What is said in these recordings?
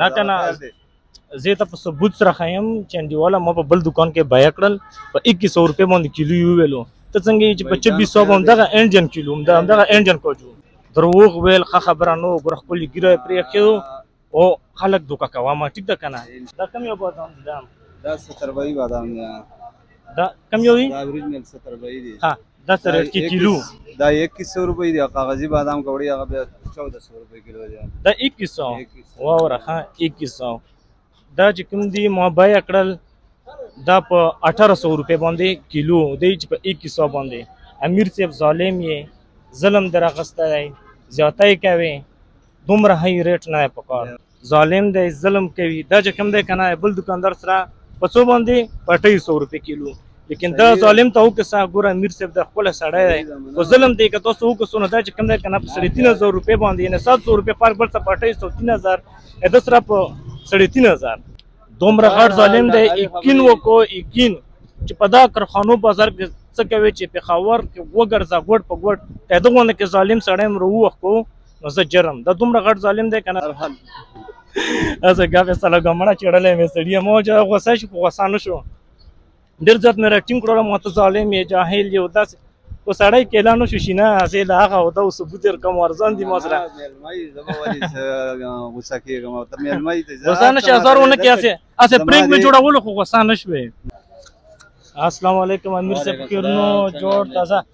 نه کنه زه ته په ثبوت سره خایم چې انډیواله ما په بل دکان کې بیا کړل په 2100 روپے باندې کیلو یو ویلو ته څنګه چې په 2600 باندې دغه انجن کیلو هم دغه انجن کوجو دروغ ویل خه خبره نو ګور خپل ګیره پرې کېو او خلک دوکا کوه ما ټیک ده کنه دا کم یو بادام دا 70 بادام دا کم یو دی دا اوریجنل 70 دی ها دس ریټ کې کیلو دا 2100 روپۍ دی کاغذي بادام کوړی هغه بیا 1400 روپۍ کیلو دی دا 2100 واوره ها 2100 دا چې کوم دی مبای اکړل دا په 1800 روپۍ باندې کیلو دی چې په 2100 باندې امیر صاحب ظالم یې ظلم درغسته دی زیاتای کوي دومره هی ریټ نه پکار ظالم دی ظلم کوي دا چې کوم دی کنه بل دکاندار سره په څو باندې پټي 100 روپے کیلو لیکن دا ظالم ته وکړه سا ګور امیر صاحب د خپل سړی دی او ظلم دی که تاسو وکړه سونه دا چې کوم دی کنه په 3000 روپے باندې یعنی 700 روپے فرق بل څه پټي 3000 د سره په 3000 دومره غړ ظالم دی یقین وکړو یقین چې په دا کرخانو بازار کې څه کوي چې پېښور کې وګرځه ګوډ په ګوډ ته دغه نه کې ظالم سړی مرو وخت کو نو زه جرم دا دومره غټ ظالم دی کنه زه ګاپې سره ګمړه چړلې مې سړی مو چې غوسه شي غوسه نه شو ډېر زیات مې راټینګ کړل مو ته ظالم یې جاهل یې وداس کو سړی کېلا نو شو شینه زه لا هغه او دا ثبوت ور کوم ورزان دي مزره مېلمای زما ولي غوسه کېږم ته مېلمای ته غوسه نه شي زارونه کې اسه اسه پرینګ مې جوړول خو غوسه نه شوي السلام علیکم امیر صاحب کیرنو جوړ تازه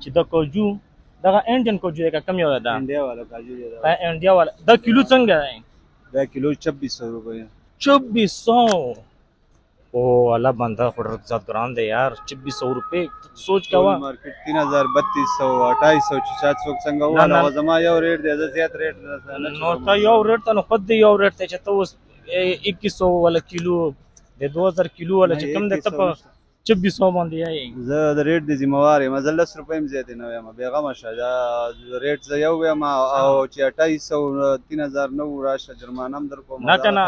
چې د کجو دغه انډین کجو دی که کم یو ده انډیا والا کجو دی دا انډیا والا دا کیلو څنګه دی دا کیلو 2600 روپۍ 2600 او الله بنده خو ډېر زیات ګران دی یار 2600 روپۍ سوچ کوا مارکیټ 3200 2800 چې چا څوک څنګه ولا زما یو ریټ دی زه زیات ریټ نه نو تا یو ریټ ته نو خود دی یو ریټ ته چې ته اوس 2100 ولا کیلو د 2000 کیلو ولا چې کم د تپ 2600 باندې یې زه د ریټ د ذمہ وار یم زه 10 روپۍ هم زیاتې نه ویم بیغمه شه دا ریټ زه یو ویم او چې 2800 3000 نو راشه جرمانه هم در کوم نه کنه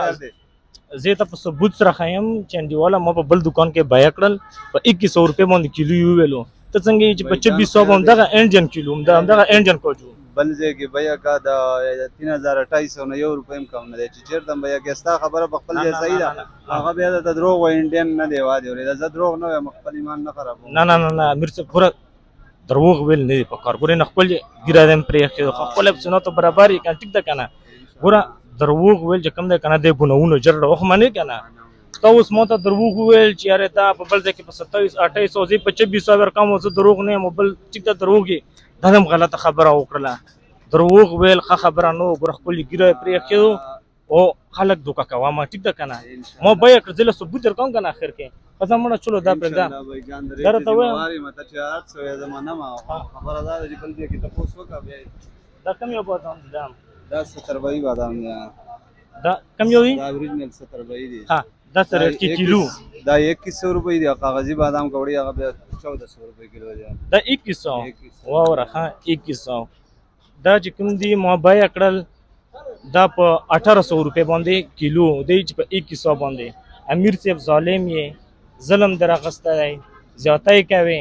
زه ته په ثبوت سره خیم چې انډیواله ما په بل دکان کې بیا کړل په 2100 روپۍ باندې کیلو یو ویلو ته څنګه یې چې په 26 سو هم دغه انجن کیلو هم دغه انجن کوجو بل ځای کې بیا کا د 3250 نه یو روپیم کم نه دی چې چیرته بیا کې ستا خبره په خپل ځای صحیح ده هغه بیا د دروغ و انډین نه دی وادي ورې دا دروغ نه وي خپل ایمان نه خراب نه نه نه نه امیر څه پوره دروغ ویل نه دی په کار ګورې نه خپل ګیره دم پرې کې خپل سنت برابرې کان ټیک ده کنه ګوره دروغ ویل چې کم ده کنه د ګناونه جرړه وخ منه کنه ته اوس مو ته دروغ وویل چې یاره دا په بل ځای کې په ستاویس اټایس او زه په چبیس سو ورکوم او زه دروغ نه یم او بل ټیک ده دروغ یې دا هم غلطه خبره وکړله دروغ ویل ښه خبره نه وګوره ښکلې ګیره یې پرېښېدو او خلک دوکه کوه ما ټیک ده که نه ما به یې کړ زه له ثبوت درکوم که نه اخر کې ښځه مړه چلو دا پرېږده دا راته وایم دا کوم یو بادام دی دا ستر بایي بادام دی دا کم یو دی دا اوریجنل 70 روپۍ دی ها دا سره کی کیلو دا 2100 روپۍ دی کاغذی بادام کوړی هغه بیا 1400 روپۍ کیلو دی دا 2100 واوره ها 2100 دا چې کوم دی ما بای کړل دا په 1800 روپۍ باندې کیلو دی چې په 2100 باندې امیر صاحب ظالم یې ظلم درغسته دی زیاتای کوي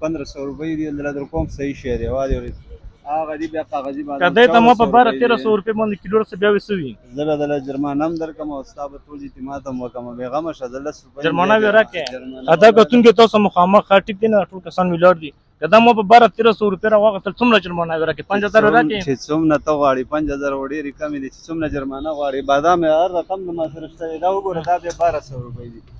پندرہ سو روپۍ دی دلته در کوم صحیح شی دی وادي ورې هغه دی بیا کاغذي باندې کدی ته ما په بار 1300 روپۍ باندې کیلو رسې بیا وسوي زه به دلته جرمانه هم درکم او ستا به ټول اعتماد هم وکم به غم شه د 10 روپۍ جرمانه به راکې ادا کتون کې تاسو مخامخ خاطب دي نه ټول کسان ویلار دي کدا مو په بار 1300 روپۍ راغتل څومره جرمانه به راکې 5000 راکې چې څومره ته غواړي 5000 وړي رقم دي چې څومره جرمانه غواړي بادام هر رقم ما سره شته دا وګوره دا به 1200 روپۍ دي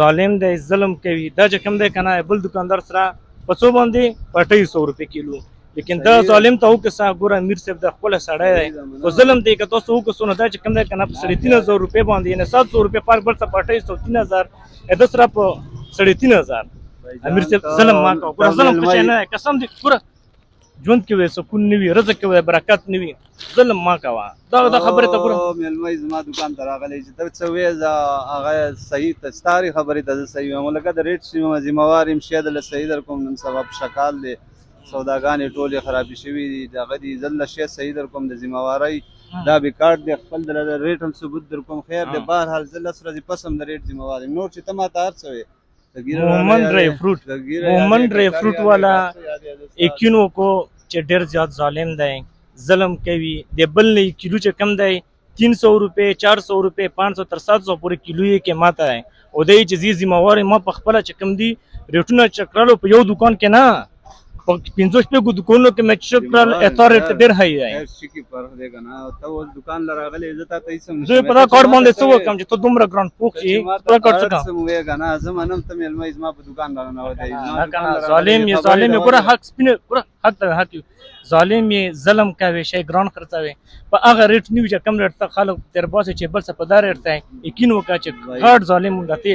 ظالم دی ظلم کوي دا چې کوم دی کنه بل دکاندار سره په څو باندې په 200 روپې کیلو لیکن دا ظالم ته وکړه سا ګور امیر صاحب د خپل سړی دی او ظلم دی که تاسو وکړه سونه دا چې کوم دی کنه په 3000 روپې باندې یعنی 700 روپې فرق بل څه په 200 3000 د سره په 3000 امیر صاحب ظلم ما کو ګور ظلم پچې نه قسم دی ګور ژوند کې وې سکون نه وي رزق کې وې برکت نه وي ظلم ما کوه دا دا خبره ته ګوره مېلمه زما دکان ته راغلی چې ته څه وې زه هغه صحیح ته ستاري خبرې ته زه صحیح وایم لکه د ریټ سیمه ذمہوار يم شاید له صحیح در کوم نن سبا په شکال دی سوداګانې ټولې خرابې شوې دي د هغه دي زل شی صحیح در کوم د ذمہوارۍ دا به کارت دی خپل د ریټ هم ثبوت در کوم خیر دی بهر حال زل سره پسم د ریټ ذمہوار نور چې ته ما ته هر څه مومن ډرای فروټ مومن ډرای فروټ والا یقین وکړو چې ډیر زیات ظالم دی ظلم کوي د بل نه کیلو چې کم دی 300 روپے 400 روپے 500 تر 700 پورې کیلو یې قیمت دی او دای چې زی ذمہ وار ما په خپل چې کم دی ریټونه چکرلو په یو دکان کې نه په 15 شپې کو دکونو کې میچرل اتارټ ډیر هاي دی هر شي کې فرق دی کنه ته اوس دکان لراغلې عزت ته یې سم زه په دا کار باندې څه وکم چې ته دومره ګران پوک شي په کار څه کوم وې کنه زه منم ته مې علمه زما په دکان لاره نه وته نه کنه ظالم یې ظالم یې ګره حق سپینه ګره حق ته حق ظالم یې ظلم کوي شي ګران خرڅوي په هغه ریټ نیو چې کم ریټ ته خلک تر باسه چې بل څه په دار ریټ ته یقین وکړي چې ګډ ظالم مونږ ته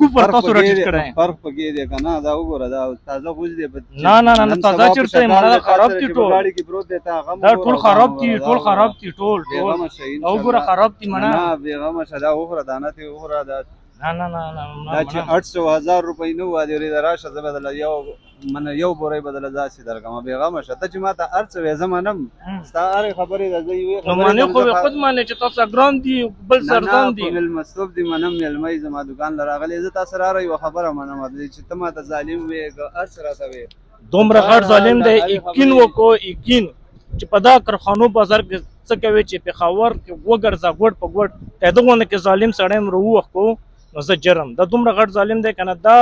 کفر تاسو راټیټ کړی فرق پکې دی کنه دا وګوره دا تازه غوز دی نه نه نه تازه چیرته مړه خراب دي ټول ګاډي کې پروت دی تا غم دا ټول خراب دي ټول خراب دي ټول ټول او ګوره خراب دي مړه نه بیغم شه دا وګوره دانه ته وګوره دا نه نه نه دا چې 800000 روپۍ نو وادي راشه زبر یو من یو بورې بدل داسې درکمه به غم شه ته چې ما ته ارڅ وې زمانم ستا اره خبرې د زوی وې نو معنی خو به خود معنی چې تاسو ګران دی بل سرزان دی مل مسلوب دی منم ملمې زما دکان لراغلې زه تاسو را یو خبره منم چې ته ما ته ظالم وې ارڅ را ته وې دومره غټ ظالم دی یقین وکړو یقین چې په دا کرخانو بازار کې څه کوي چې پېښور کې وګرځه ګوډ په ګوډ ته دغه نه کې ظالم سړی مرو وخت نو زه جرم دا دومره غټ ظالم دی کنه دا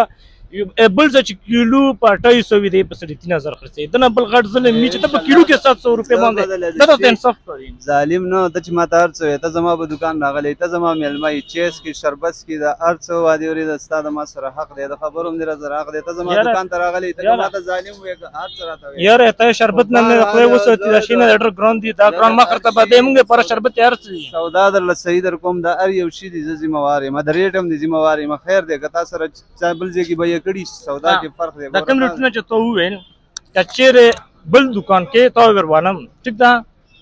بل ځای چې کیلو په اټای سوي دی په سړي تین هزار خرڅې دنه بل غټ ظلم می چې ته په کیلو کې 700 روپۍ باندې دا ته انصاف کوي ظالم نو د چې ماته هر څه ته زما په دکان راغلی ته زما ملما یې چیس کې شربت کې دا هر څه وادي ورې د استاد ما سره حق دی د خبرو مې را زراغ دی ته زما دکان ته راغلی ته ماته ظالم یاره ته شربت نه نه خپل وسوتی دا شینه ډېر ګران دی دا ګران ما خرته به به موږ پر شربت تیار سی سودا در لسې در کوم دا ار یو شی دی ذمہ وار ما د ریټم دی ذمہ وار ما خیر دی کتا سره چابل ځای کې به یې کړی سودا کې فرق دی دا کوم لټونه چې تو وین کچېره بل دکان کې تا ور وانم ټیک دا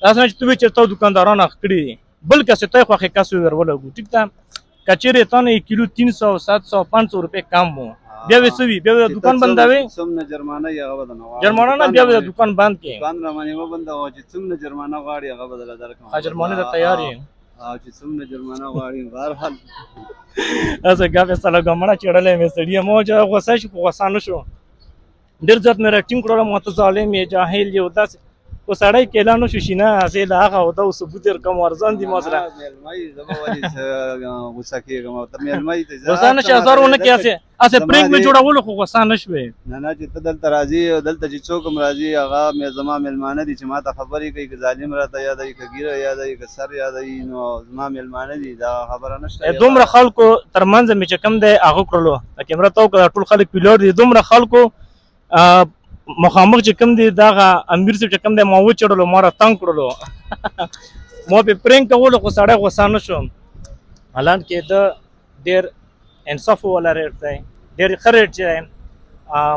تاسو چې تو چرته دکانداران اخ کړی بل کس ته خو کس ور ولګو ټیک ده کچېرې تنه کیلو 300 700 500 روپے کم وو بیا وې سوي بیا د دکان بنداوي سم نه جرمانه یې هغه بدنه جرمانه نه بیا د دکان بند کې دکان را باندې و بند او چې څومره جرمانه غواړي هغه بدل درکم جرمانه ته تیار یې او چې څومره جرمانه غواړي بهر حال اسه ګافه سره ګمړه چړلې مې سړی مو چې غوسه شي غوسه نشو ډېر زیات مې راټینګ کړل ما ته ظالم یې جاهل یې او داسې خو سړی کېلا نه شو شینه هسې له هغه او دا اوس ثبوت یې کوم ارزان دي ما سره غوسه کېږم او ته مېلمه یې غوسه نه شي هزار ونه کې هسې هسې پرېنګ مې جوړولو خو غوسه نه شوې نه نه چې ته دلته راځې او دلته چې څوک هم راځي هغه مې زما مېلمانه دي چې ما ته خبرې کوي که ظالم راته یادوي که ګیره یادوي که سر یادوي نو زما مېلمانه دي دا خبره نشته دومره خلکو ترمنځ مې چې کوم دی هغه کړلو کیمره تو کړه ټول خلک پیلوټ دي دومره خلکو مخامخ چې کوم دی دا امیر چې کوم دی ما و چړلو ما را تنگ کړلو ما په پرینګ کولو خو سړی غوسه نه شوم الان کې دا ډیر انصاف ولا ریټ دی ډیر خرټ چې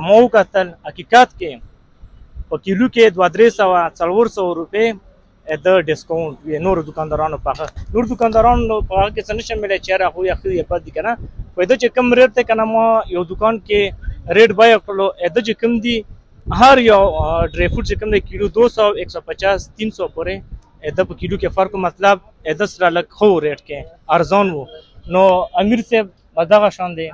ما وکتل حقیقت کې په کیلو کې 2 300 400 روپے د ډیسکاونټ یا نور دکاندارانو په هغه نور دکاندارانو په هغه کې څه نشم ویلی چې هغه خو یې ښه یا بد دي که نه خو د چې کوم ریټ دی که نه ما یو دکان کې ریټ بیه کړلو د چې کوم دي هر یو ډرای فروټ چې کوم دی کیلو دو سو ایک سو پچاس تین سو پورې د په کیلو کې فرق مطلب د سره لږ خو ریټ کې ارزان وو نو امیر صاحب دغه شان دی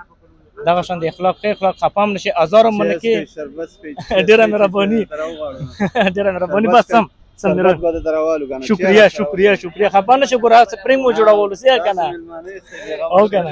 دغه شان د اخلاق خې اخلاق خپام نشي هزارو من کې ډیره مهرباني ډیره مهرباني بس سم سم میرا شکریا شکریا شکریا خپانه شکر هڅه پرې مو جوړول سي کنه او کنه